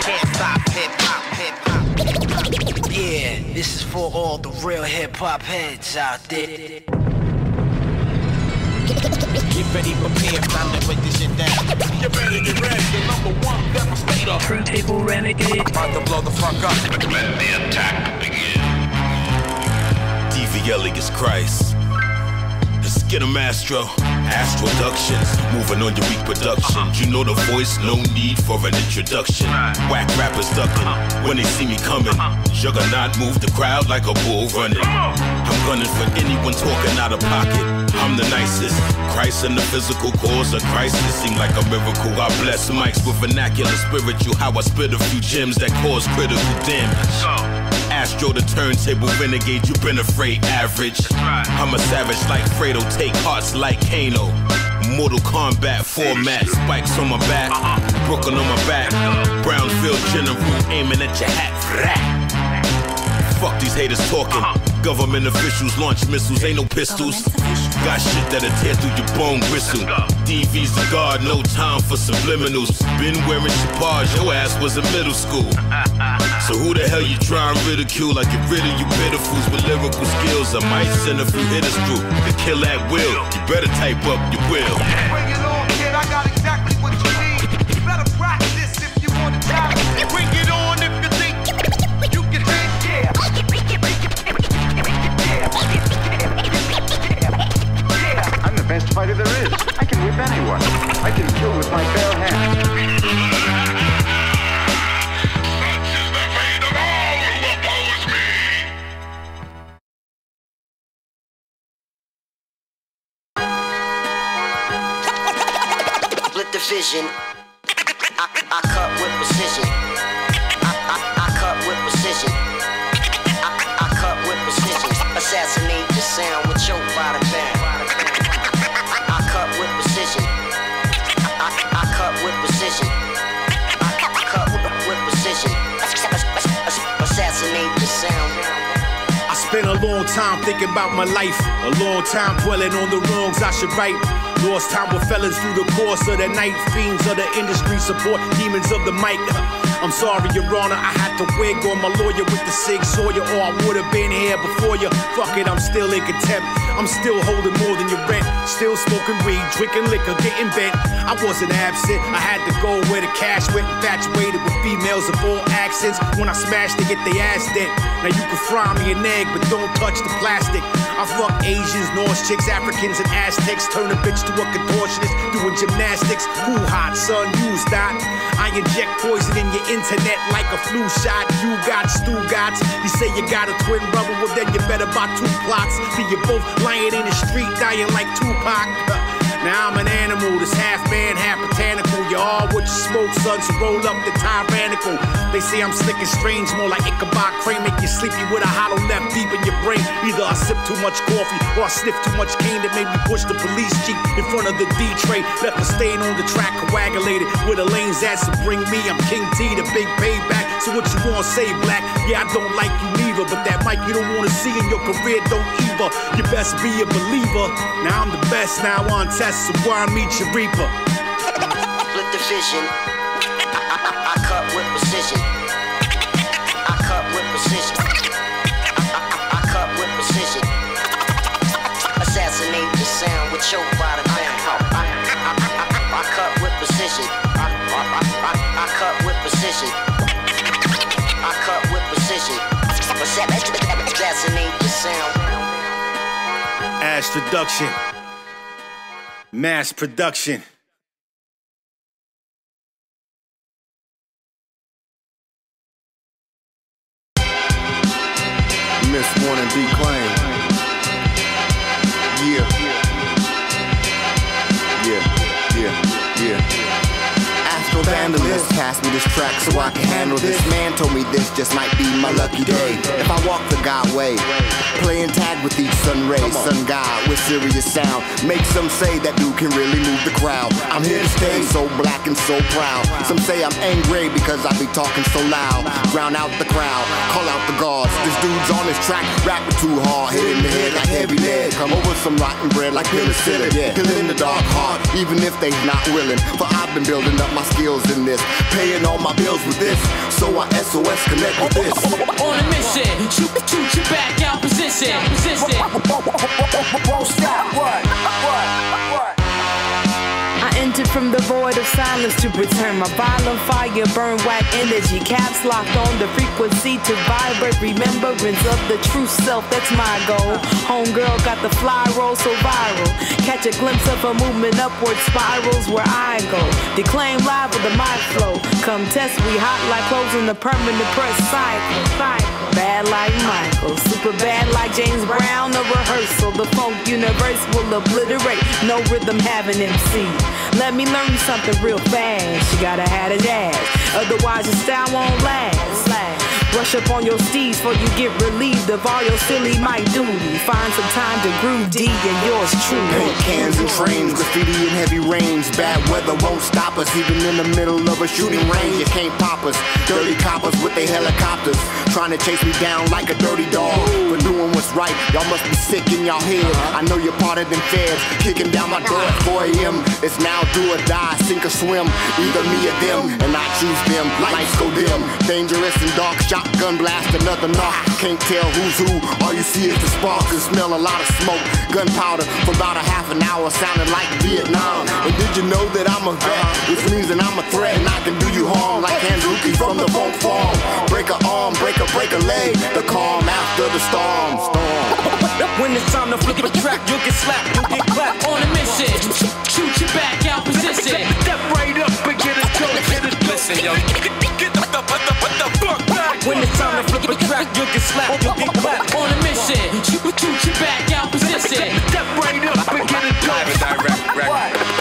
Can't stop hip hop, hip hop. Yeah, this is for all the real hip hop heads out there. Get ready, prepare, time to break this shit down. You better get ready. The number one devastator. Turntable Renegade. About to blow the fuck up. Let the attack begin. DV Alias Khryst. Get 'em Astro. Astroductions, moving on your weak productions. You know the voice, no need for an introduction. Whack rappers ducking when they see me coming. Juggernaut move the crowd like a bull running. I'm gunning for anyone talking out of pocket. I'm the nicest. Christ in the physical cause of crisis seem like a miracle. I bless mics with vernacular spiritual. How I spit a few gems that cause critical damage. Astro the turntable renegade, you've been afraid average. I'm a savage like Fredo, take hearts like Kano. Mortal Kombat format, spikes on my back, Brooklyn on my back, Brownfield General aiming at your hat. Fuck these haters talking. Government officials launch missiles, ain't no pistols. Got shit that'll tear through your bone gristle. DV's the guard, no time for subliminals. Been wearing chapage, your ass was in middle school. So who the hell you try and ridicule? I get rid of you pitifools with lyrical skills. I might send a few hitters through to kill at will. You better type up your will. Bring it on, kid. I got exactly what you need. You better practice if you want to try. Bring it on if you think you can hang. Yeah. I'm the best fighter there is. I can whip anyone. I can kill with my bare hands. Vision. I, I cut with precision. I, I, I cut with precision. I, I cut with precision. Assassinate the sound with your body bang. I cut with precision. I, I cut with precision. I, I cut with, with precision. Assassinate the sound. I spent a long time thinking about my life, a long time dwelling on the wrongs I should right. Lost time with fellas through the course of the night. Fiends of the industry support demons of the mic. I'm sorry, Your Honor, I had to wig on my lawyer with the Sig Sauer, or I would have been here before you. Fuck it, I'm still in contempt. I'm still holding more than your rent. Still smoking weed, drinking liquor, getting bent. I wasn't absent. I had to go where the cash went. Infatuated with females of all accents. When I smashed, they get their ass dent. Now you can fry me an egg, but don't touch the plastic. I fuck Asians, Norse chicks, Africans, and Aztecs. Turn a bitch to a contortionist, doing gymnastics. Who hot, son? Use that. I inject poison in your internet like a flu shot. You got Stu Stugatz. You say you got a twin brother, well then you better buy two plots. See you both lying in the street, dying like Tupac. Now I'm an animal that's half man, half botanical. You all what you smoke, son, so roll up the tyrannical. They say I'm slick and strange, more like Ichabod Crane, make you sleepy with a hollow left deep in your brain. Either I sip too much coffee or I sniff too much cane that made me push the police jeep in front of the D tray. Left a stain on the track, coagulated with the lanes at. So bring me, I'm King T, the big payback. So what you wanna say, black? Yeah, I don't like you but that mic you don't wanna see in your career don't either. You best be a believer. Now I'm the best, now on test, so why meet your reaper? Split the vision. Assassinate the sound. Ash production. Mass production. Miss Morning B Claim. Vandalist. Pass me this track so I can handle this. Man told me this just might be my lucky day. If I walk the God way, playing tag with each sun ray, sun god with serious sound. Make some say that dude can really move the crowd. I'm here to stay so black and so proud. Some say I'm angry because I be talking so loud. Drown out the crowd, call out the guards. This dude's on this track, rapping too hard, hit in the head like heavy lead. Come over some rotten bread like penicillin. Yeah, killing the dark heart, even if they not willing. For I've been building up my skills in this, paying all my bills with this. So I SOS connect with this. On a mission, shoot, shoot your back out position, position. Won't stop. What? What? From the void of silence to return my violent fire, burn whack energy. Caps locked on the frequency to vibrate. Remembrance of the true self, that's my goal. Homegirl got the fly roll so viral. Catch a glimpse of a movement upward spirals where I go. Declaime live with the mind flow. Come test, we hot like closing the permanent press cycle. Like super bad like James Brown. A rehearsal, the funk universe will obliterate. No rhythm having MC. Let me learn you something real fast. You gotta have a jazz, otherwise your style won't last. Brush up on your steeds for you get relieved of all your silly mic duty. Find some time to groove D and yours true. Paint cans and trains, graffiti and heavy rains. Bad weather won't stop us, even in the middle of a shooting range. You can't pop us. Dirty coppers with their helicopters, trying to chase me down like a dirty dog. For doing what's right, y'all must be sick in y'all head. I know you're part of them feds, kicking down my door at 4 a.m. It's now do or die, sink or swim. Either me or them, and I choose them. Lights go dim, dangerous and dark. Shotgun blast, another knock. Can't tell who's who. All you see is the sparks and smell a lot of smoke. Gunpowder for about a half an hour, sounding like Vietnam. And did you know that I'm a vet? Which means that I'm a threat and I can do you harm like Handruki from the funk farm. Break a arm, break a break a leg. The calm after the storm. Storm. When it's time to flip a track, you'll get slapped, you'll get clapped. On a mission, shoot your back out position. Step right up and get a joke. Get yo, get the, the, the, the, the fuck back. When it's time to flip a track, you'll get slapped, you'll get clapped. On a mission, shoot, shoot your back out position. Step right up and get a joke. What? Bring,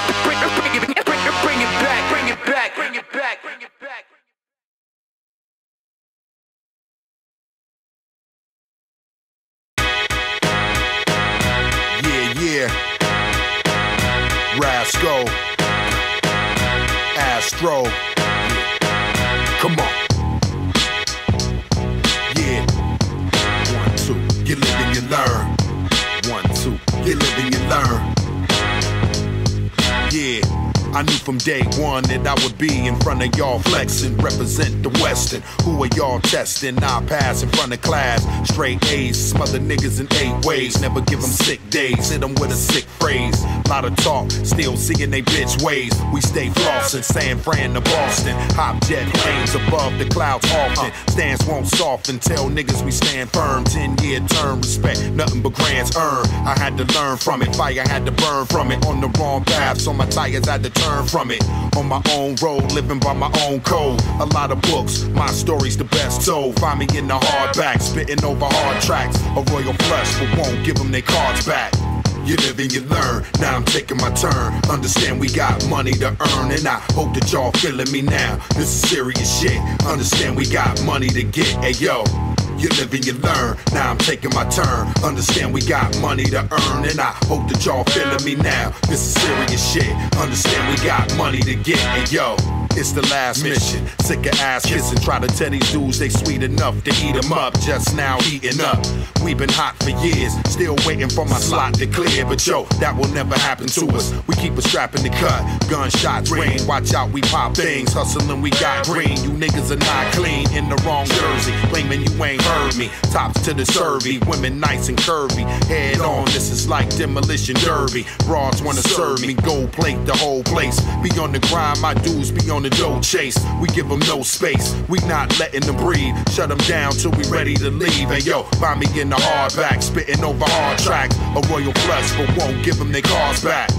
that I would be in front of y'all flexing, represent the Western. Who are y'all testing? I pass in front of class, straight A's, smother niggas in eight ways. Never give them sick days, hit them with a sick phrase. Lot of talk, still seeing they bitch ways. We stay flossing, San Fran to Boston. Hop jet planes above the clouds often. Stance won't soften, tell niggas we stand firm. Ten year term, respect, nothing but grants earned. I had to learn from it, fire had to burn from it. On the wrong path, so my tires had to turn from it. On my own road, living by my own code. A lot of books, my story's the best told. Find me in the hardback, spitting over hard tracks. A royal flush, but won't give them their cards back. You live and you learn. Now I'm taking my turn. Understand we got money to earn, and I hope that y'all feeling me now. This is serious shit. Understand we got money to get. Hey yo, you live and you learn. Now I'm taking my turn. Understand we got money to earn, and I hope that y'all feeling me now. This is serious shit. Understand we got money to get. Hey yo. It's the last mission. Sick of ass kissing. Try to tell these dudes they sweet enough to eat 'em up. Just now heating up. We've been hot for years. Still waiting for my slot to clear. But yo, that will never happen to us. We keep a strap in the cut. Gunshots rain. Watch out, we pop things. Hustling, we got green. You niggas are not clean. In the wrong jersey. Claiming you ain't heard me. Tops to the survey. Women nice and curvy. Head on, this is like demolition derby. Broads wanna serve me. Gold plate the whole place. Be on the grind, my dudes be on the dough chase. We give them no space. We not letting them breathe. Shut them down till we ready to leave. And yo, find me in the hardback. Spitting over hard tracks. A royal flush, but won't give them their cars back.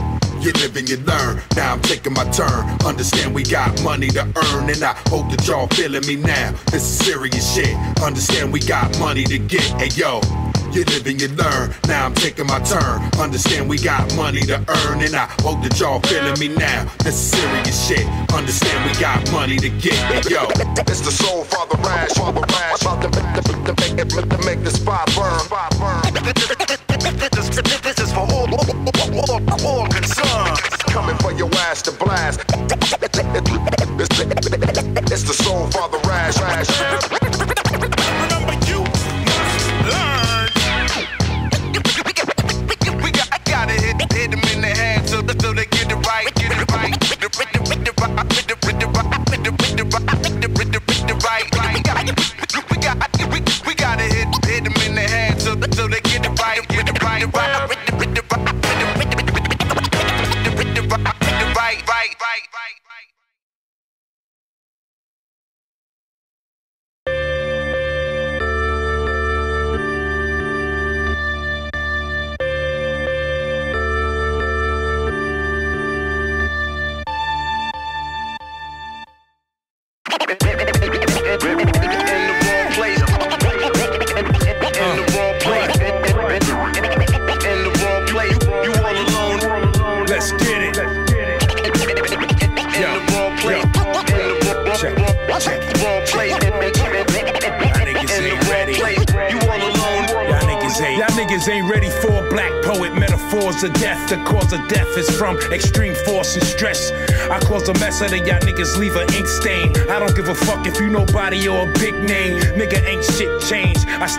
You live and you learn. Now I'm taking my turn. Understand we got money to earn, and I hope that y'all feeling me now. This is serious shit. Understand we got money to get. Hey yo, You live and you learn. Now I'm taking my turn. Understand we got money to earn, and I hope that y'all feeling me now. This is serious shit. Understand we got money to get. Yo, It's the soul father rash, father rash. About to, to, make, to make the spot burn. Spot burn. This, this, this is for all, all, all, all. Coming for your ass to blast. It's the soul father rash. rash.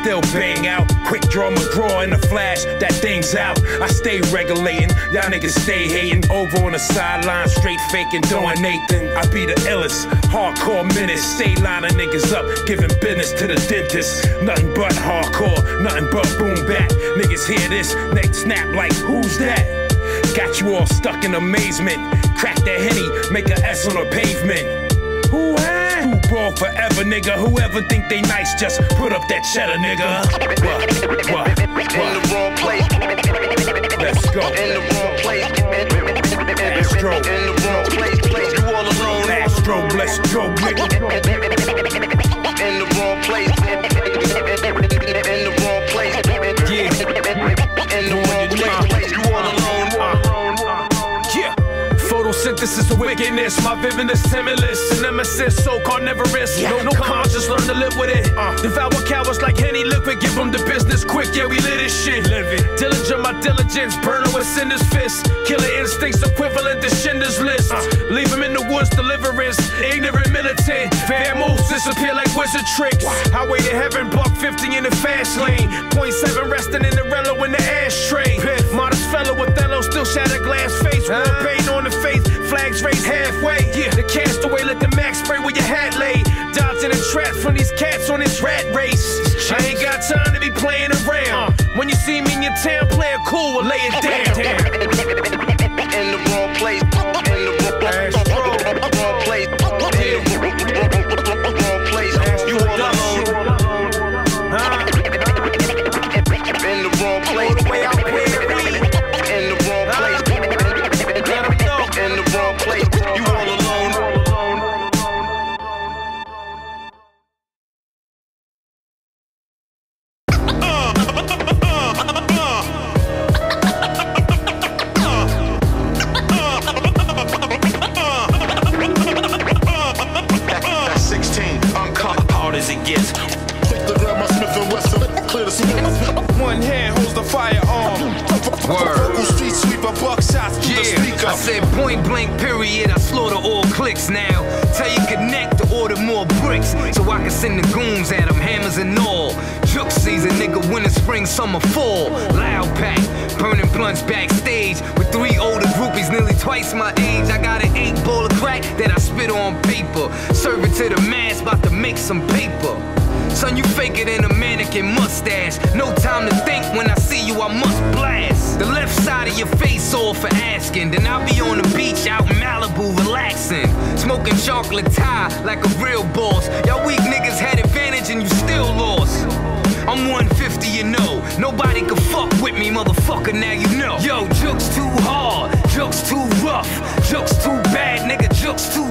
Still bang out. Quick draw McGraw in the flash. That thing's out. I stay regulating. Y'all niggas stay hating. Over on the sideline, straight faking, doing Nathan. I be the illest. Hardcore menace. Stay lining niggas up. Giving business to the dentist. Nothing but hardcore. Nothing but boom bap. Niggas hear this. neck snap like, who's that? Got you all stuck in amazement. Crack that henny, make a S on the pavement. Who had? Who forever, nigga? Whoever think they nice, just put up that cheddar, nigga. What? What? In the wrong place. Let's go. In the wrong place. Astro. In the wrong place. place. You all alone. Astro, let's go, nigga. In the wrong place. In the wrong place. Yeah. In the wrong place. You all alone. Yeah. Photosynthesis of wickedness, my vividness timidless, an nemesis, so carnivorous. No, no conscience, learn to live with it. Devour cowards like Henny liquid, give them the business quick. Yeah, we lit this shit. Live it. Diligent, my diligence, burn with Cinder's fist. Killer instincts equivalent to Schindler's List. Leave him in the woods, deliverance. Ignorant militant. Van moves disappear like wizard tricks. Highway to heaven, buck 50 in the fast lane. Point seven resting in the rello in the ashtray. Modest fellow with Othello, still shattered glass face. War paint on the face, flags raised halfway. Yeah, the castaway let the max spray where your hat laid. Dodging the traps from these cats on this rat race. I ain't got time to be playing around. Uh. When you see me in your town, play it cool or lay it down. In the wrong place. In the wrong, wrong place. In the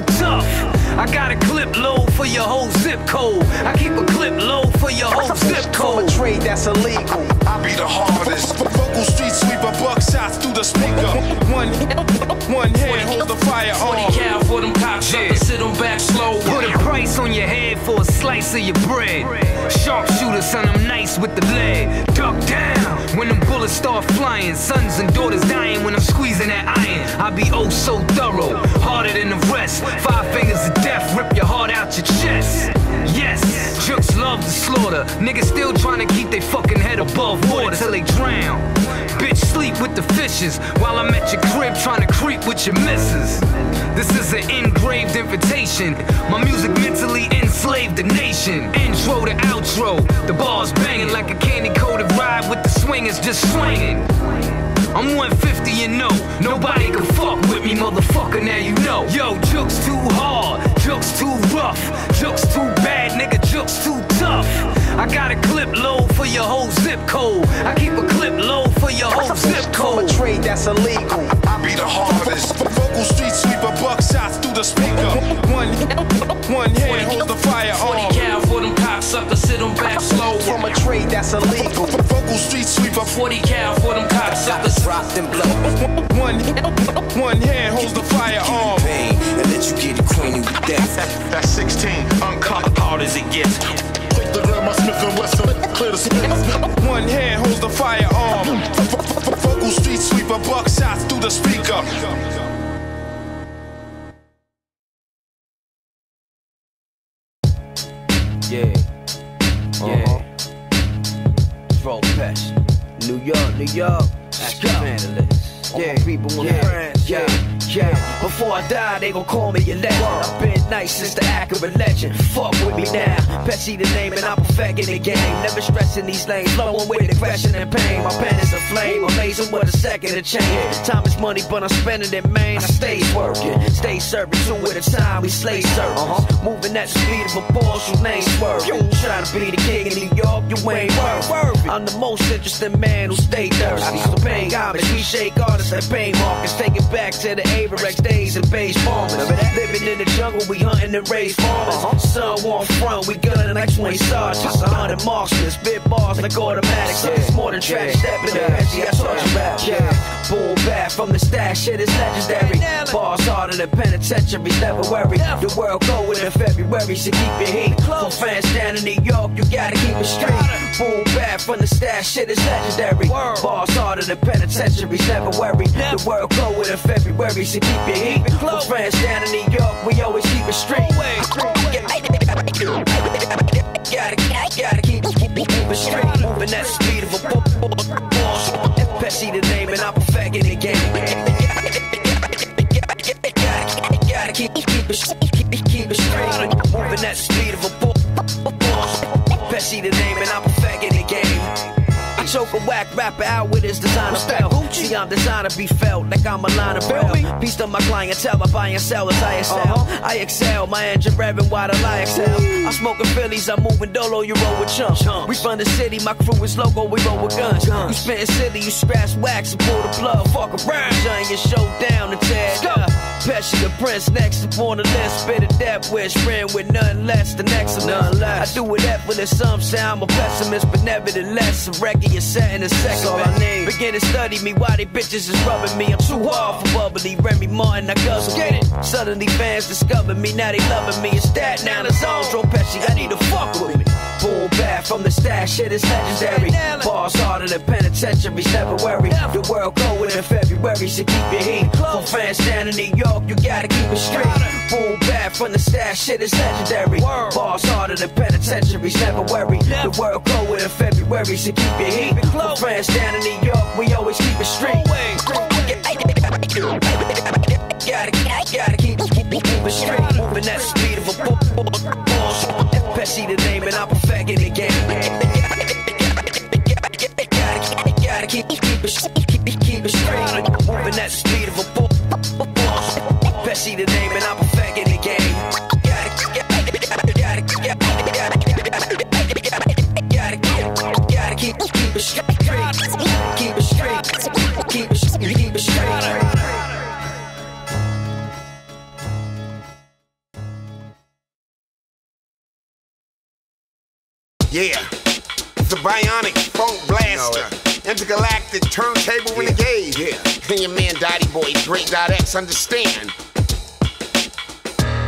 too I got a clip load for your whole zip code. I keep a clip load for your whole zip code. From a trade that's illegal. I be the hardest. Vocal street sweeper, buckshots through the speaker. One, one hand hold the fire firearm. 40 cal for them cocksuckers, sit them back slow. Put a price on your head for a slice of your bread. Sharpshooter, son, I'm nice with the lead. Duck down when them bullets start flying. Sons and daughters dying when I'm squeezing that iron. I be oh so thorough, harder than the rest. Five fingers of death, rip your heart out your chest. Yes, jooks love the slaughter. Niggas still trying to keep their fucking head above water till they drown. Bitch, sleep with the fishes while I'm at your crib trying to creep with your missus. This is an engraved invitation. My music mentally enslaved the nation. Intro to outro, the bars banging like a candy coated ride with the swingers just swinging. I'm 150 and no, nobody can fuck with me, motherfucker. Now you know. Yo, jokes too hard, jokes too rough, jokes too bad, nigga, jokes too tough. I got a clip load for your whole zip code. I keep a clip load for your whole zip From code. a trade that's illegal. I be the hardest. Vocal street sweeper, buckshots through the speaker. One, one hand hold the 40 firearm. cal for them cocksuckers, sit them back slow. From a trade that's illegal. Vocal street sweeper, 40 cal for them cocksuckers. Rocked and blow. one, one hand holds the firearm. Pain and let you get acquainted with death. That's 16, uncut. Hard as it gets. Click the grab my Smith and Wesson, clear the space. One hand holds the firearm. Vocal street sweeper, buckshots through the speaker. Yeah. Yeah. Uh-huh. Throw Pesh. New York, New York. Let's go. All Yeah, my people in yeah, France. Yeah, yeah. Before I die, they gon' call me a legend. I've been nice since the act accurate legend. Fuck with me now. Pesci the name and I'm perfecting the game. Never stressing these lanes, flowing with aggression and pain. My pen is a flame, amazing what a second to change. Time is money, but I'm spending it, man. I stay working, stay serving two at a time. We slay service. Uh-huh. Moving at the speed of a ball, so name swerving. Trying to be the king in New York, you ain't worth it. I'm the most interesting man who stay thirsty. So paying homage, we shake artists and pain markers. Take it back to the Avirex days and beige farmers. Living in the jungle, we hunting and raise farmers. Sun won't front, we gunning like 20 sergeants. A hundred marksmen, spit bars like automatics. It's more than trash, stepping in Reggie, I you about. Yeah, boom back from the stash, shit is legendary. Bars harder than penitentiaries, never worry. The world going in February, so keep it heat. From fans down in New York, you gotta keep it straight. Boom back from the stash, shit is legendary. Bars harder than penitentiaries, never worry. The world going in February, so keep it heat. From fans down in New York, we always keep it straight. Gotta, gotta keep, keep, keep it straight. Moving at the speed of a ball. Pesci the name and I'm perfecting the game. Gotta keep, keep it, keep, keep it straight. Moving at the speed of a ball. Pesci the name and I'm a whack rapper out with his designer spell. See, I'm designed to be felt like I'm a line of bell. Beast of my clientele, I buy and sell as I excel. I excel, my engine revving while lie excel. I'm smoking Phillies, I'm moving dolo, you roll with chumps. We from the city, my crew is logo, we roll with guns. You spitting silly, you scratch wax and pull the plug. Fuck around, shutting your show down and tear it up. Pesci the prince next upon the list. Spit a death wish, friend with none less than excellent. I do it effortless, some say I'm a pessimist, but nevertheless, a record setting a second. all I need. Begin to study me while they bitches is rubbing me. I'm too hard for bubbly. Remy Martin, I guzzle Get it. Suddenly fans discover me, now they loving me. It's that now the zone, Joe Pesci, I need to fuck with me. Boom back from the stash, shit is legendary. Bars harder than penitentiaries, never worry. The world going in February, so keep your heat. From fans down in New York, you gotta keep it straight. Boom back from the stash, shit is legendary. Bars harder than penitentiaries, never worry. The world going in February, so keep your heat. From fans down in New York, we always keep it straight. Gotta, gotta keep, keep, keep it straight. Moving at the speed of a ball. Pesci the name and I'm perfecting the game. Gotta keep, keep it, keep, keep it straight. Moving at the speed of a ball. Pesci the name and I'm Intergalactic turntable renegade. Yeah. And your man Dotty Boy, Great Dot X, understand.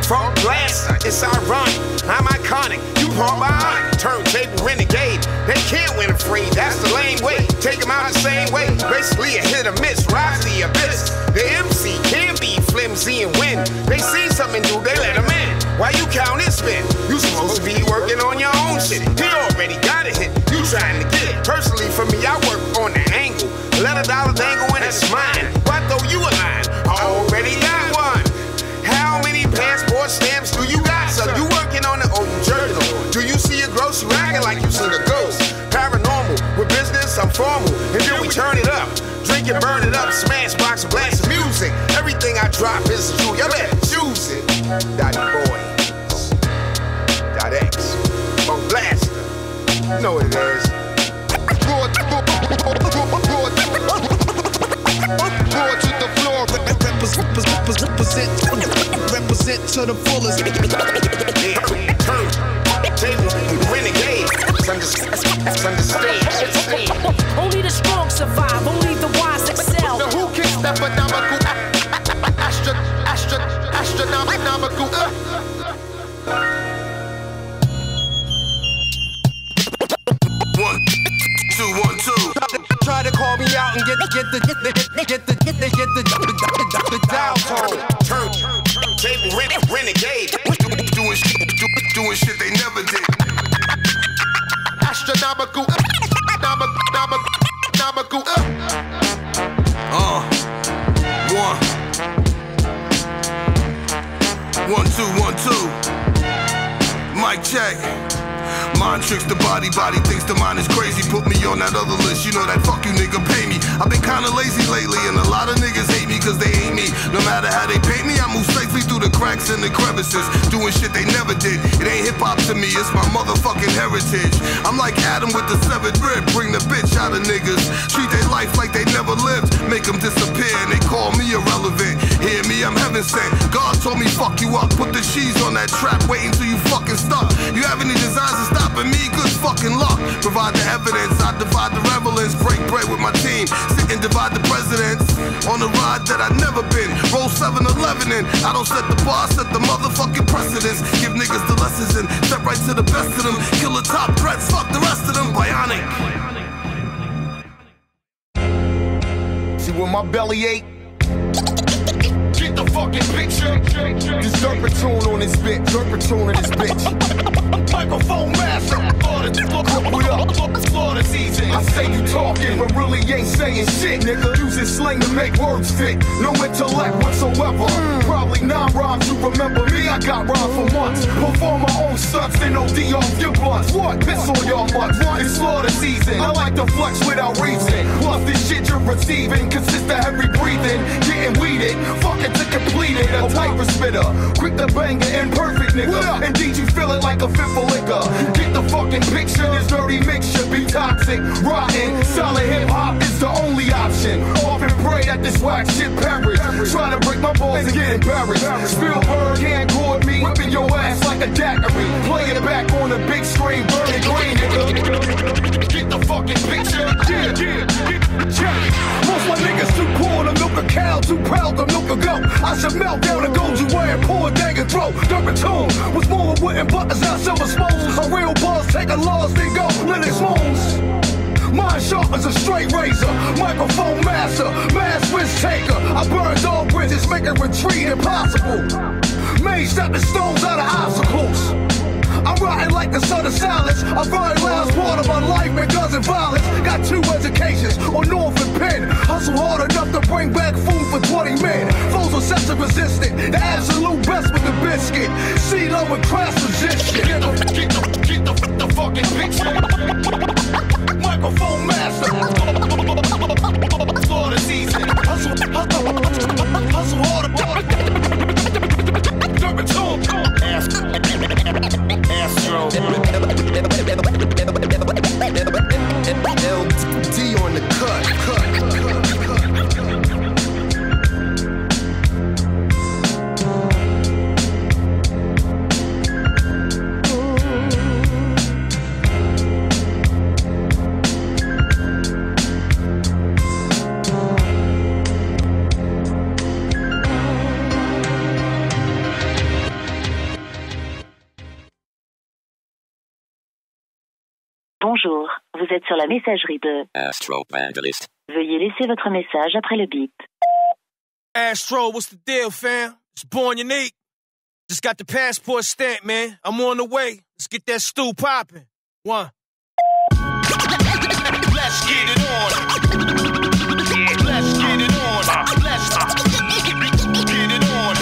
From blaster, it's ironic. I'm iconic. You part bionic. Turntable renegade. They can't win a free. That's the lame way. Take them out the same way. Basically a hit or miss. Rise the abyss. The MC can be flimsy and win. They see something new, they let them in. Why you count and spin? You supposed to be working on your own shit. He already got a hit. Trying to get. Personally, for me, I work on the angle. Let a dollar dangle and it's mine. Why throw you a line? I already got one. How many passport stamps do you got? So you working on it or you jerking on? Do you see a ghost? You like you seen a ghost. Paranormal. With business, I'm formal. And then we turn it up. Drink it, burn it up. Smash represent, represent, represent to the fullest. Renegade. Understand. Only the strong survive, only the wise excel. Now who kicks that phenomenal? Astro, astro, astronomical. One, two, one, two. Try to call me out and get get the get the get the get the get the get the dial tone. Turn, table rene- renegade. Doing shit, do- doing shit they never did. Astronomical, astronomical. Uh, one. One, two, one, two. Mic check. Mind tricks the body, body thinks the mind is crazy. Put me on that other list, you know that fuck you nigga pay me. I've been kinda lazy lately, and a lot of niggas hate me cause they ain't me. No matter how they paint me, I move safely through the cracks and the crevices. Doing shit they never did. It ain't hip hop to me, it's my motherfucking heritage. I'm like Adam with the severed rib, bring the bitch out of niggas. Treat their life like they never lived, make them disappear, and they call me irrelevant. Hear me, I'm heaven sent. God told me fuck you up, put the sheaves on that trap, wait until you fucking stop. You have any designs of stopping me? Good fucking luck. Provide the evidence, I divide the relevance, break bread with my team, sit and divide the presidents. On the ride that I never been, roll 7-Eleven in. I don't set the bar, set the motherfucking precedence. Give niggas the lessons and step right to the best of them. Kill the top threats, fuck the rest of them. Bionic. See when my belly ache. Fucking picture. This Dirt Platoon on this bitch. dirt Derpatune on this bitch. Microphone master. What up? Slaughter season. I say you talking, but really ain't saying shit, nigga. Using slang to make words fit. No intellect whatsoever. Probably nine rhymes. You remember me? I got rhymes for months. Perform my own stunts, then OD off your blunts. What? Piss on y'all mutts. It's slaughter season. I like to flex without reason. Plus this shit you're receiving consists of heavy breathing, getting weeded. Fuck it to complete it. A typer spitter, quick to bang it, imperfect nigga. Indeed, you feel it like a fifth of liquor. Get the fucking picture. This dirty mixture be toxic, rotten. Solid hip hop is the only option. This whack shit perish. Try to break my balls and get embarrassed. Spielberg can't court me, whipping your ass like a daiquiri. Play it back on the big screen, burning green, nigga. Get the fucking picture. Yeah, yeah, yeah. Most my niggas too poor to milk a cow, too proud to milk a goat. I should melt down the gold you wear, pour a dang and throw. Dirt Platoon was more wooden buttons out silver spoons. A real boss take a loss, then go Linux moons. Mind sharp as a straight razor, microphone master, mass risk taker. I burned all bridges, making retreat impossible. Made stepping stones out of obstacles. I'm riding like the son of silence. A very last part of my life and violence. Got two educations on North and Penn. Hustle hard enough to bring back food for 20 men. Foes are sensor resistant. The absolute best with the biscuit. See low with crash position. Get the, get the, get the, the fucking picture. Microphone master. Slaughter season. Hustle, hustle, hustle hard. Astro. LD on the cut. cut. Bonjour, vous êtes sur la messagerie de Astro Vandalist. Veuillez laisser votre message après le bip. Astro, what's the deal, fam? It's born unique. Just got the passport stamp, man. I'm on the way. Let's get that stew popping. One. Let's get it on. Let's get it on. Let's get it on.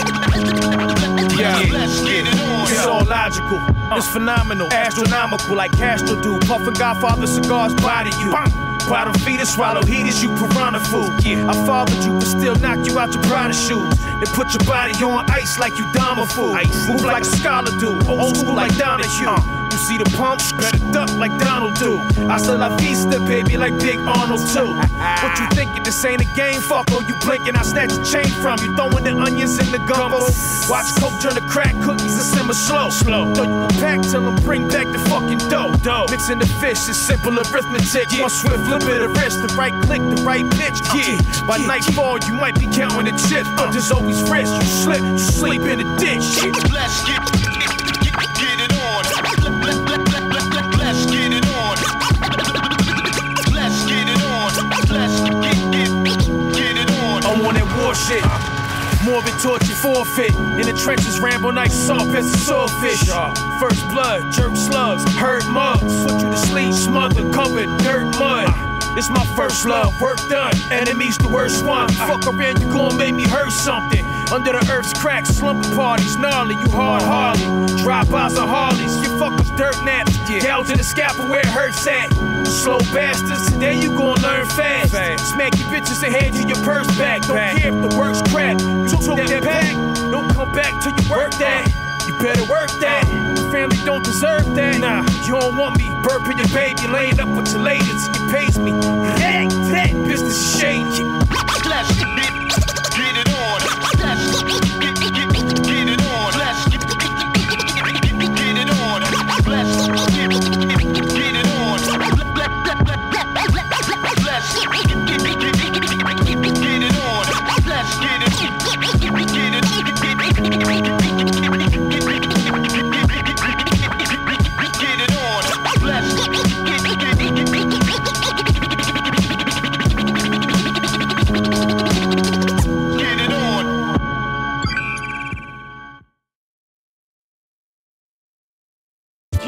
Yeah, Let's get it on. It's all logical. It's phenomenal, astronomical, like Castro do. Puffin' Godfather cigars body you. Bottom feeder, swallow heat heaters, you piranha food. I fathered you, but still knock you out your Prada shoes. They put your body on ice like you Dahmer food. Move like a scholar do, old school like Donahue. You see the pump, better duck like Donald do. I still la vista, baby, like Big Arnold too. What you thinking? This ain't a game, fuck. Oh, you blinking, I snatch a chain from you, throwing the onions in the gumbo. Watch Coke turn to crack cookies and simmer slow, slow. Throw you a pack till them bring back the fucking dough, dough. Mixing the fish is simple arithmetic. One swift flip of the wrist, the right click, the right pitch. Yeah, by nightfall you might be counting the chips, but uh. there's always risk. You slip, you sleep in the ditch. Let's get, get it on. Let's get it on. Let's get it on. Let's get, get, get it on. I want that war shit. Morbid torture forfeit. In the trenches, Rambo night salt, pest and swordfish. First blood, jerk slugs, hurt mugs. Put you to sleep, smothered, covered, dirt mud. It's my first love, work done. Enemies the worst one. Fuck around, you gon' make me hurt something. Under the earth's cracks, slumber parties, gnarly, you hard Harley. Drive-bys of Harleys, you fuckers dirt naps. Down to the scalpel where it hurts at. Slow bastards, today you gon' learn fast. Smack your bitches and hand you your purse back. Don't care if the work's crap. You took that back. Don't come back till you work that. You better work that. Your family don't deserve that. Nah, you don't want me burping your baby, laying up with your ladies. You pays me. That, that business is shady.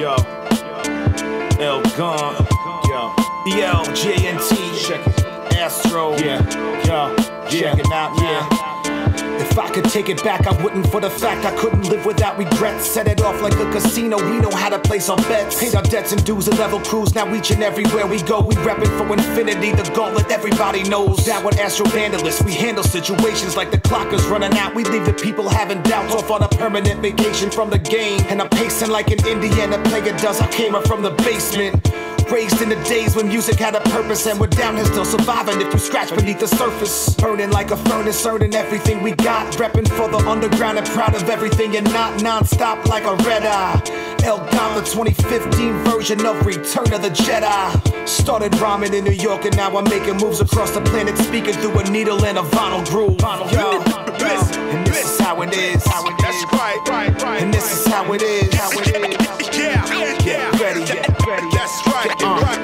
Yo, L Gun, yo, ELJNT, check it, Astro, yeah, yo, check it out, yeah. If I could take it back, I wouldn't for the fact I couldn't live without regrets. Set it off like a casino, we know how to place our bets. Paid our debts and dues and level crews, now each and everywhere we go, we reppin' for infinity. The gauntlet everybody knows. That what Astro Vandalist, we handle situations like the clock is running out. We leave the people having doubts off on a permanent vacation from the game. And I'm pacing like an Indiana player does. I came up from the basement. Raised in the days when music had a purpose and we're down here still surviving if you scratch beneath the surface. Burning like a furnace, earning everything we got. Repping for the underground and proud of everything and not non-stop like a red eye. El Gant, the 2015 version of Return of the Jedi. Started rhyming in New York and now I'm making moves across the planet, speaking through a needle and a vinyl groove. Yo, and this is how it is. That's right, right, right. And this is how it is. How it is. Yeah, Get ready, ready. That's right. Uh, ready.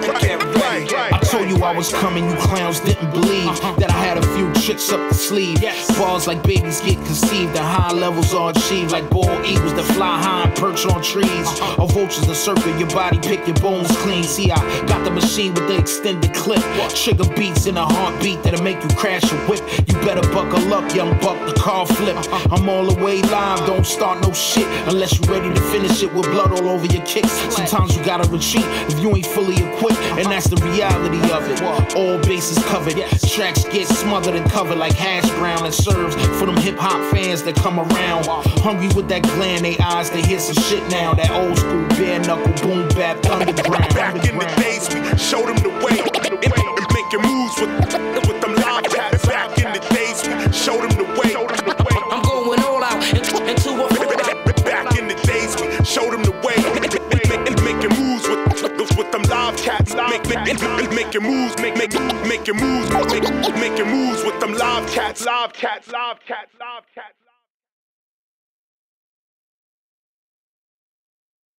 I I was coming, you clowns didn't believe uh-huh. that I had a few tricks up the sleeve. Balls like babies get conceived, and high levels are achieved like bald eagles that fly high and perch on trees. Uh-huh. Or vultures that circle your body, pick your bones clean. See, I got the machine with the extended clip. Trigger beats in a heartbeat that'll make you crash a whip. You better buckle up, young buck, the car flip. Uh-huh. I'm all the way live, don't start no shit unless you're ready to finish it with blood all over your kicks. Sometimes you gotta retreat if you ain't fully equipped, and that's the reality of it. All bases covered, tracks get smothered and covered like hash brown and serves for them hip hop fans that come around. Hungry with that gland, they eyes, they hear some shit now. That old school bare knuckle boom bap underground. Back in the days, we showed them the way. And making moves with, with Make, make, make, making moves, make, make, making moves, make, making moves with them live cats. Live cats, live cats, live cats.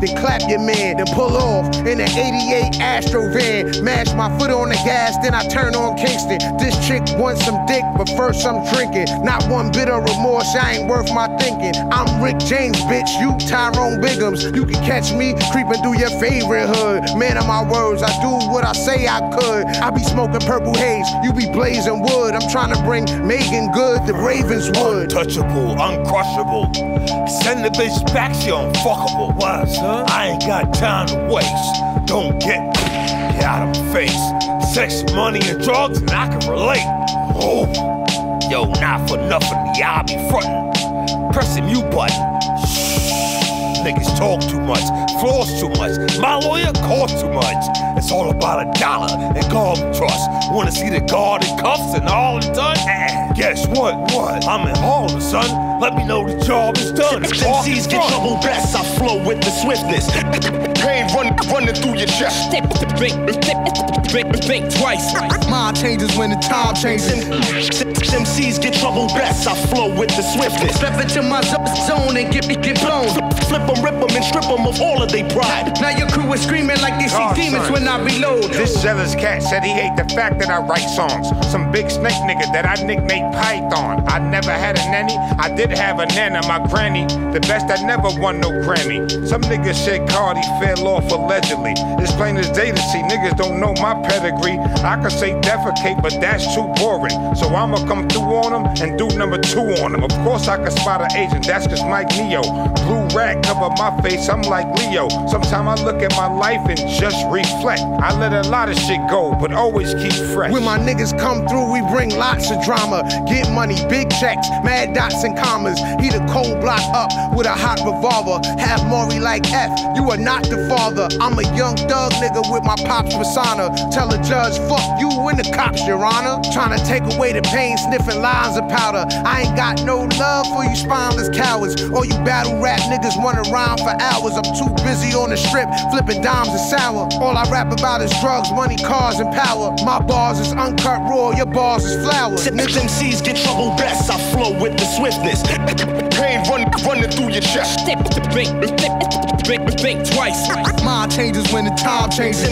then clap your man, then pull off in an 88 Astro van. Mash my foot on the gas, then I turn on Kingston. This chick wants some dick, but first I'm drinking. Not one bit of remorse, I ain't worth my thinking. I'm Rick James, bitch. You Tyrone Biggums. You can catch me creeping through your favorite hood. Man of my words, I do what I say I could. I be smoking purple haze, you be blazing wood. I'm trying to bring Meagan Good to Ravenswood. Untouchable, uncrushable. Send the bitch back, she unfuckable. What, son? I ain't got time to waste. Don't get, get out of my face. Sex, money, and drugs, and I can relate. Oh, yo, not for nothing, y'all be frontin'. Press the mute button. Niggas talk too much, floss too much. My lawyer costs too much. It's all about a dollar and God trust. Wanna see the guard in cuffs and all is done? Guess what? What? I'm in Harlem, son. Let me know the job is done. MCs get trouble best. I flow with the swiftness. Pain run, running through your chest. Think, think, think twice. Mind changes when the time changes. MCs get trouble best. I flow with the swiftness. Step into my zo- zone and get me get blown. Flip them, rip them, and strip them of all of their pride. Now your crew is screaming like they see Oh, demons son. when I reload. This jealous cat said he hate the fact that I write songs. Some big snake nigga that I nicknamed Python. I never had a nanny, I did have a nana, my granny. The best I never won no Grammy. Some niggas said Cardi fell off allegedly. It's plain as day to see niggas don't know my pedigree. I could say defecate, but that's too boring. So I'ma come through on them and do number two on them. Of course I could spot an agent, that's just Mike Neo. Blue rag cover my face, I'm like Leo. Sometimes I look at my life and just reflect. I let a lot of shit go, but always keep fresh. When my niggas come through, we bring lots of drama. Get money, big checks, mad dots and commas. Heat a cold block up with a hot revolver. Have Maury like F, you are not the father. I'm a young thug nigga with my pop's persona. Tell the judge, fuck you and the cops, your honor. Trying to take away the pain, sniffing lines of powder. I ain't got no love for you spineless cowards. Or you battle rap niggas wanna rhyme for hours. I'm too busy on the strip, flipping dimes and sour. All I rap about is drugs, money, cars, and power. My bars is uncut raw, your bars is flowers. MCs get trouble best. I flow with the swiftness. Pain run, running through your chest. Think, think, think twice. Mind changes when the time changes.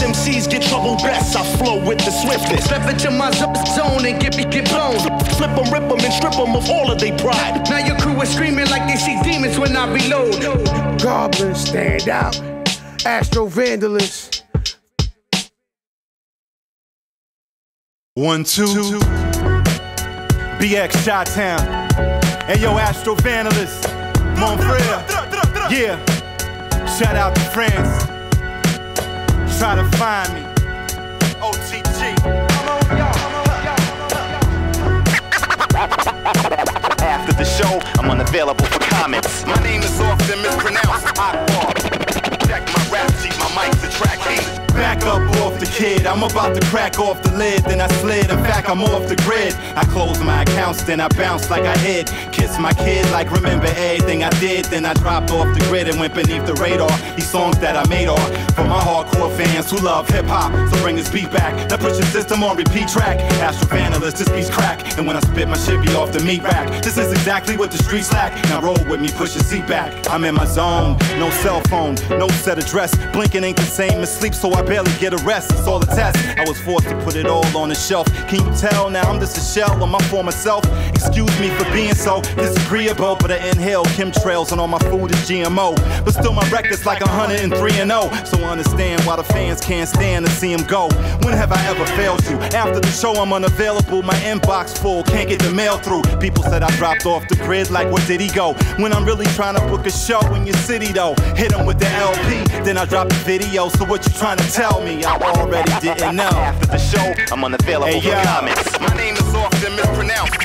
MCs get trouble best. I flow with the swiftness. Step into my zo- zone and get me get blown. Flip them, rip them, and strip them of all of their pride. Now your crew is screaming like they see demons when I reload. Goblins stand out. Astro Vandalist. One, two. BX Shot Town. And yo, Astro Vandalist. Montreal. Yeah. Shout out to France. Try to find me. OTG. After the show, I'm unavailable for comments. My name is often mispronounced. Akbar. Check my rap sheet, my mic's a track. Back up off the kid, I'm about to crack off the lid, then I slid. In fact, I'm off the grid. I close my accounts, then I bounce like I hid. Kiss my kid like remember everything I did. Then I dropped off the grid and went beneath the radar. These songs that I made are for my hardcore fans who love hip hop. So bring this beat back. Now put your system on repeat track. Astro Vandalist, this beat's crack. And when I spit my shit be off the meat rack. This is exactly what the streets lack. Now roll with me, push your seat back. I'm in my zone, no cell phone, no set address. Blinking ain't the same as sleep, so I barely get a rest. It's all a test. I was forced to put it all on the shelf. Can you tell now I'm just a shell of my former self? Excuse me for being so disagreeable, but I inhale chemtrails and all my food is GMO. But still, my record's like 103 and 0. So understand why the fans can't stand to see him go. When have I ever failed you? After the show, I'm unavailable. My inbox full, can't get the mail through. People said I dropped off the grid, like where did he go? When I'm really trying to book a show in your city, though. Hit him with the LP, then I drop the video. So what you trying to tell me? I already didn't know. After the show, I'm unavailable Hey, for yo. comments. My name is often mispronounced.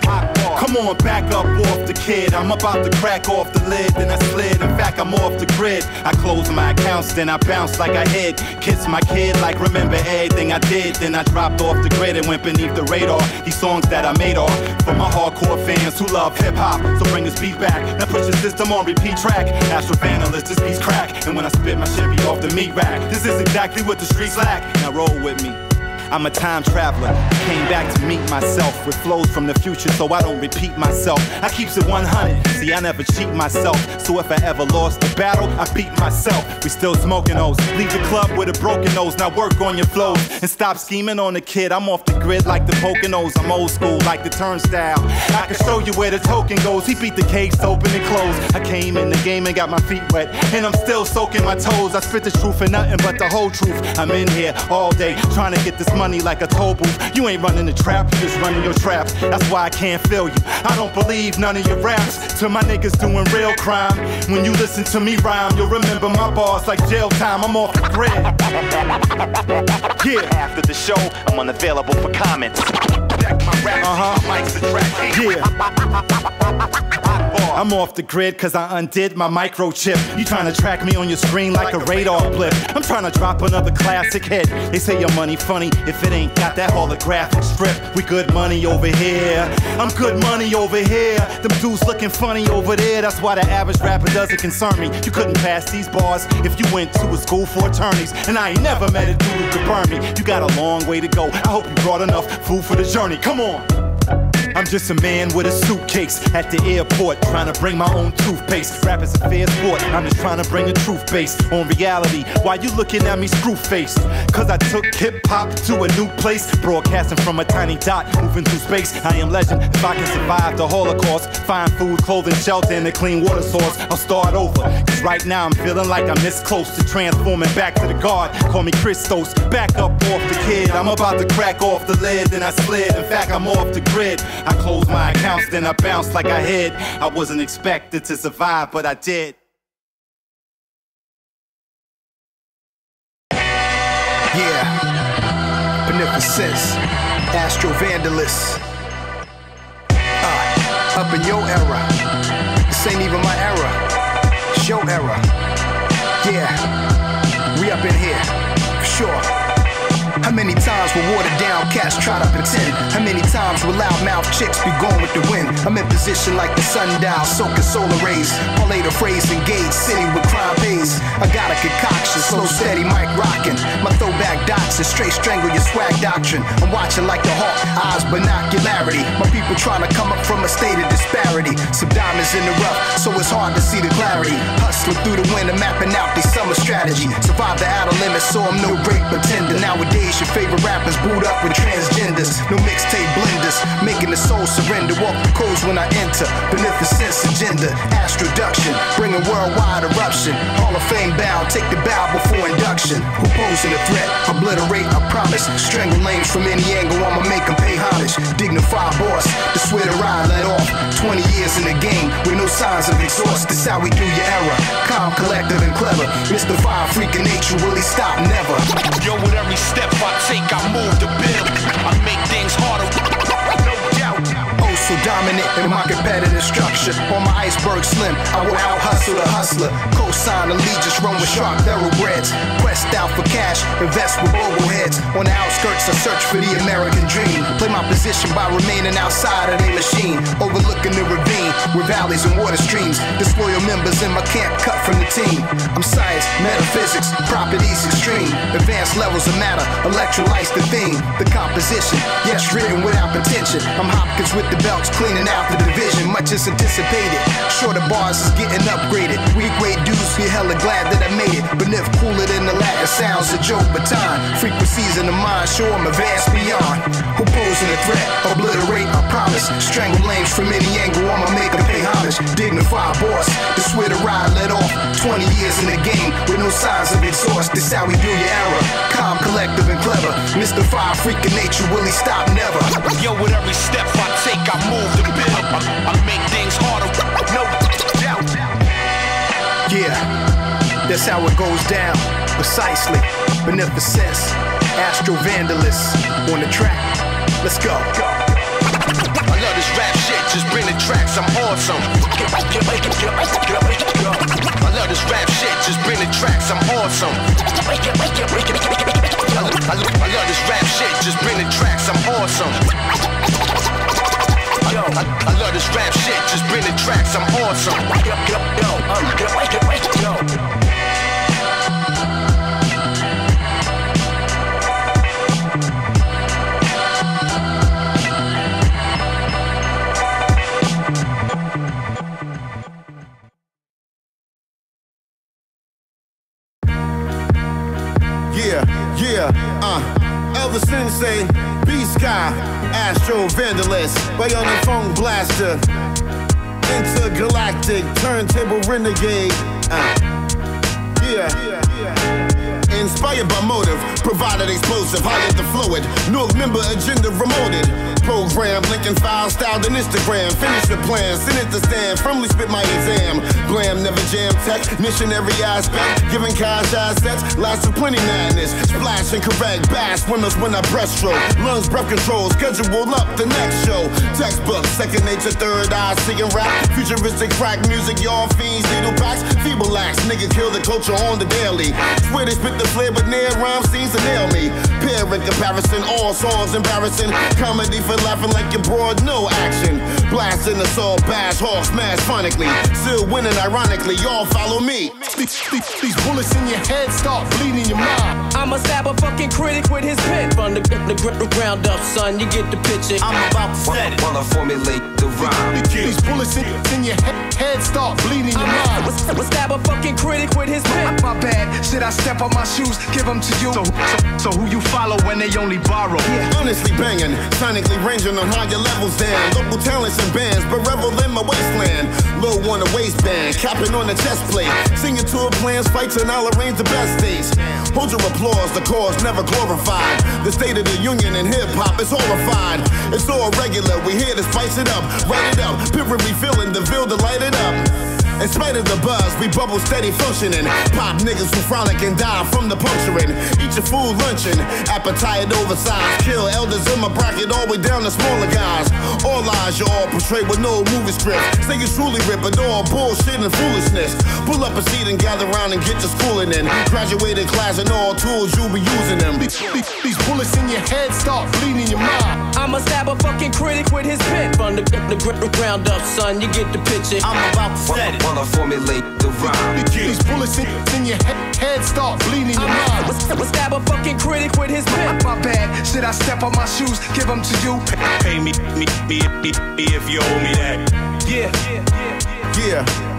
Come on, back up off the kid. I'm about to crack off the lid, then I slid. In fact, I'm off the grid. I close my accounts, then I bounce like I hid. Kiss my kid, like remember everything I did. Then I dropped off the grid and went beneath the radar. These songs that I made are for my hardcore fans who love hip hop. So bring this beat back. Now put your system on repeat track. Astro Vandalist, this beat's crack. And when I spit my shit be off the meat rack. This is exactly what the streets lack. Now roll with me. I'm a time traveler. Came back to meet myself with flows from the future so I don't repeat myself. I keeps it 100. See, I never cheat myself. So if I ever lost the battle, I beat myself. We still smoking those. Leave the club with a broken nose. Now work on your flows and stop scheming on the kid. I'm off the grid like the Poconos. I'm old school like the turnstile. I can show you where the token goes. He beat the case open and closed. I came in the game and got my feet wet. And I'm still soaking my toes. I spit the truth and nothing but the whole truth. I'm in here all day trying to get this money like a toll booth. You ain't running the trap, you just running your traps. That's why I can't feel you. I don't believe none of your raps. To my niggas doing real crime. When you listen to me rhyme, you'll remember my bars like jail time. I'm off the grid. Yeah. After the show, I'm unavailable for comments. Uh huh. Yeah. I'm off the grid cause I undid my microchip. You trying to track me on your screen like a radar blip. I'm trying to drop another classic hit. They say your money funny if it ain't got that holographic strip. We good money over here. I'm good money over here. Them dudes looking funny over there. That's why the average rapper doesn't concern me. You couldn't pass these bars if you went to a school for attorneys. And I ain't never met a dude who could burn me. You got a long way to go. I hope you brought enough food for the journey. Come on. I'm just a man with a suitcase at the airport, trying to bring my own toothpaste. Rap is a fair sport, I'm just trying to bring a truth base on reality. Why you looking at me screw faced? Cause I took hip hop to a new place, broadcasting from a tiny dot, moving through space. I am legend. If I can survive the Holocaust, find food, clothing, shelter, and a clean water source, I'll start over. Cause right now I'm feeling like I'm this close to transforming back to the God. Call me Christos, back up off the kid. I'm about to crack off the lid, then I slid. In fact, I'm off the grid. I closed my accounts, then I bounced like I hid. I wasn't expected to survive, but I did. Yeah. Beneficence. Astro Vandalist. Uh, up in your era. This ain't even my era. It's your era. Yeah. We up in here. For sure. How many times will watered down cats try to pretend? How many times will loudmouth chicks be going with the wind? I'm in position like the sundial, soaking solar rays. Parlay the phrase engaged city with crime pays. I got a concoction, slow, steady, mic rocking. My throwback dots and straight strangle your swag doctrine. I'm watching like the hawk, eyes binocularity. My people trying to come up from a state of disparity. Some diamonds in the rough, so it's hard to see the clarity. Hustling through the winter, mapping out the summer strategy. Survive the outer limits, so I'm no great pretender. Nowadays, your favorite rappers boot up with transgenders. No mixtape blenders, making the soul surrender. Walk the codes when I enter. Beneficence agenda, astroduction, bringing worldwide eruption. Hall of Fame bound, take the bow before induction. Who posing a threat? Obliterate, I promise. Strangle names from any angle, I'ma make them pay homage. Dignified boss, the swear to ride let off. 20 years in the game with no signs of exhaust. This how we do your era. Calm, collective, and clever. Mystify freak of nature, will he stop? Never. Yo, with every step I take, I move the bill. I make things harder. Dominant in my competitive structure. On my iceberg slim, I will out hustle the hustler. Co-sign allegiance, run with sharp thoroughbreds. Quest out for cash, invest with heads. On the outskirts, I search for the American dream. Play my position by remaining outside of the machine. Overlooking the ravine with valleys and water streams. Disloyal members in my camp cut from the team. I'm science, metaphysics, properties extreme. Advanced levels of matter, electrolytes the theme. The composition, yes, written without pretension. I'm Hopkins with the belts, cleaning out the division. Much is anticipated. Shorter bars is getting upgraded. We great dudes, we hella glad that I made it. But if than the sounds a joke baton. Frequencies in the mind show I'm advanced beyond. Who posing a threat? Obliterate, I promise. Strangle lanes from any angle, I'ma make them pay homage. Dignified boss, this where the ride let off. 20 years in the game with no signs of exhaust. This how we do your era. Calm, collective, and clever. Mystify freak of nature, will he stop? Never. Yo, with every step I take, I move the bill. I, I make things harder, no doubt. Yeah, that's how it goes down. Precisely. Beneficence. Astro Vandalist on the track. Let's go. I love this rap shit, just bring the tracks, I'm awesome. I love this rap shit, just bring the tracks, I'm awesome. I, I, I love this rap shit, just bring the tracks, I'm awesome. I, I, I love this rap shit, just bring the tracks, I'm awesome. Yo, um, yo. Yeah, On the phone blaster, intergalactic turntable renegade. Uh, yeah. Inspired by motive, provided explosive, higher the fluid. No member agenda remoted. Program, linking file styled in Instagram. Finish the plan, send it to stand. Firmly spit my exam. Blam, never jam tech. Mission every aspect. Giving cash assets. Lots of plenty madness. Splash and correct. Bass swimmers when I breaststroke. Lungs, breath control. Schedule up the next show. Textbook, second nature, third eye, singing rap. Futuristic crack music, y'all fiends, needle packs. Feeble acts, nigga kill the culture on the daily. Swear they spit the flair, but near rhyme seems to nail me. Pair in comparison, all songs embarrassing. Comedy for laughing like you're broad, no action. Blasting us all, bash, hawk, smash phonically. Still winning ironically, y'all follow me. These, these, these bullets in your head start bleeding your mind. I'ma stab a fucking critic with his pen from the, the, the ground up, son. You get the picture. I'm about to set it while I formulate the rhyme. These bullets in, in your he- head start bleeding your mind. I'ma stab a fucking critic with his pen. My bad, should I step on my shoes, give them to you? So, so, so who you follow when they only borrow? Yeah. Honestly banging, sonically ranging on higher levels than local talents and bands, but revel in my wasteland. Low on the waistband, capping on the chest plate. Singing to a plans, fights, and I'll arrange the best days. Hold your applause, the cause never glorified. The state of the union in hip hop is horrified. It's all regular, we here to spice it up, write it up, pivot refilling the ville to light it up. In spite of the buzz, we bubble steady functioning. Pop niggas who frolic and die from the puncturing. Eat your food luncheon, appetite oversized. Kill elders in my bracket all the way down to smaller guys. All lies you all portray with no movie script. Say you truly rip it all bullshit and foolishness. Pull up a seat and gather around and get your schooling in. Graduated class and all tools you'll be using them. These, bullets in your head start bleeding your mind. I'ma stab a fucking critic with his pen from the, grip, the, grip, the ground up, son. You get the picture. I'm about to set it while I formulate the rhyme. These bullets in, in your he- head start bleeding your mind. I'ma stab a fucking critic with his pen. My bad, should I step on my shoes, give them to you? Pay me, me, me, me, me if you owe me that. Yeah. Yeah. Uh.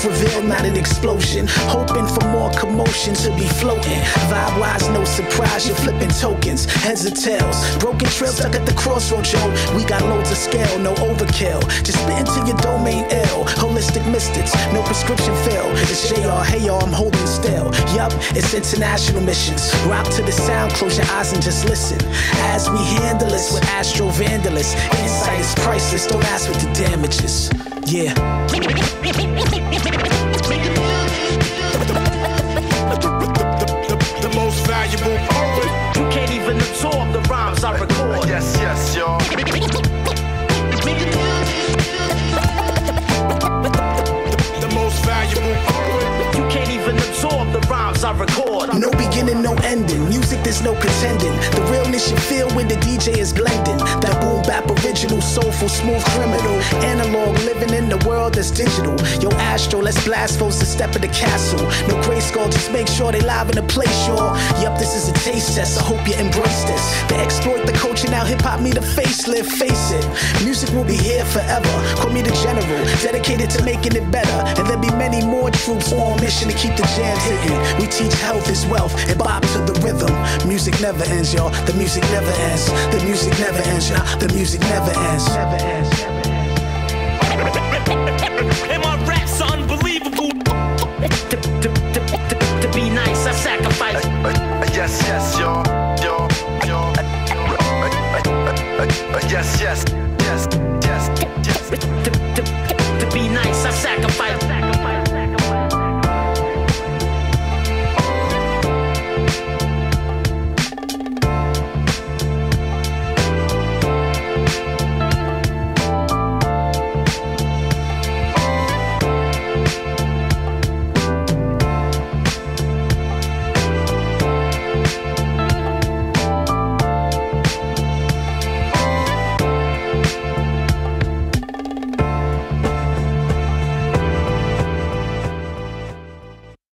Truth revealed, not an explosion. Hoping for more commotion to be floating. Vibe wise, no surprise, you're flipping tokens, heads or tails. Broken trail stuck at the crossroads, yo. We got loads of scale, no overkill. Just spit into your domain ill. Holistic mystics, no prescription fail. It's JR, hey y'all, I'm holding still. Yup, it's international missions. Rock to the sound, close your eyes and just listen. As we handle this with Astro Vandalist, insight is priceless. Don't ask what the damage is. Yeah. I record. No ending. Music, there's no pretending. The realness you feel when the DJ is blending. That boom bap original, soulful, smooth criminal. Analog, living in the world that's digital. Yo, Astro, let's blast foes to step in the castle. No gray just make sure they live in the place, y'all. Yup, this is a taste test. I hope you embrace this. They exploit the culture now. Hip hop need a facelift. Face it, music will be here forever. Call me the general, dedicated to making it better. And there'll be many more troops on mission to keep the jams hitting. We teach health is wealth and bop to the rhythm. Music never ends, y'all. The music never ends. The music never ends, y'all. The music never ends. Never ends. And my raps are unbelievable. To, to, to, to be nice, I sacrifice. Yes, yes, y'all. Yes, yes.